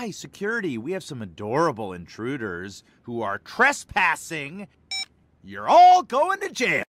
Hi, security. We have some adorable intruders who are trespassing. You're all going to jail.